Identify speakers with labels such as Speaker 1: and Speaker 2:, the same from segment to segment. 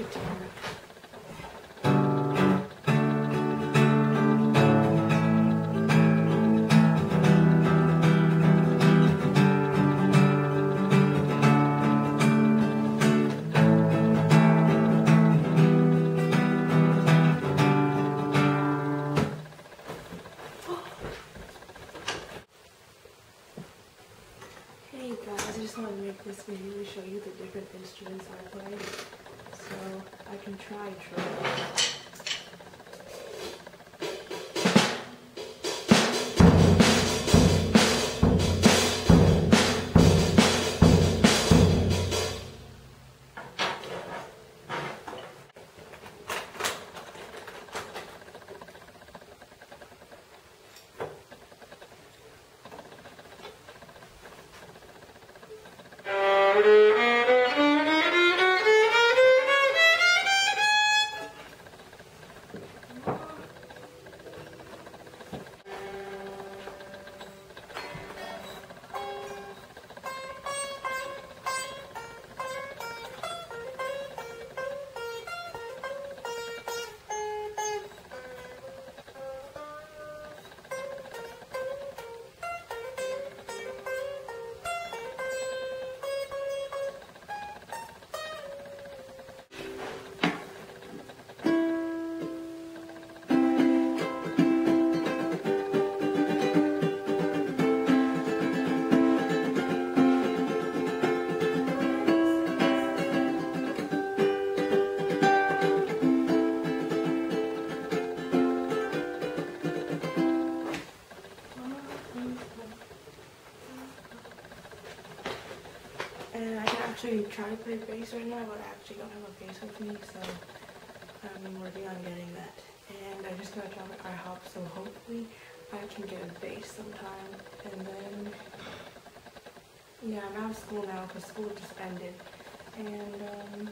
Speaker 1: Петровна. just want to make this video to show you the different instruments I play, so I can try trumpet. And I can actually try to play bass right now, but I actually don't have a bass with me, so I'm working on getting that. And I just got a job at IHOP, so hopefully I can get a bass sometime. And then, yeah, I'm out of school now because school just ended. And, um,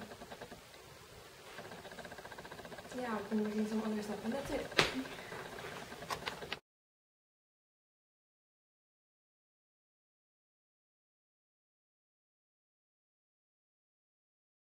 Speaker 1: yeah, I've been working some other stuff, and that's it.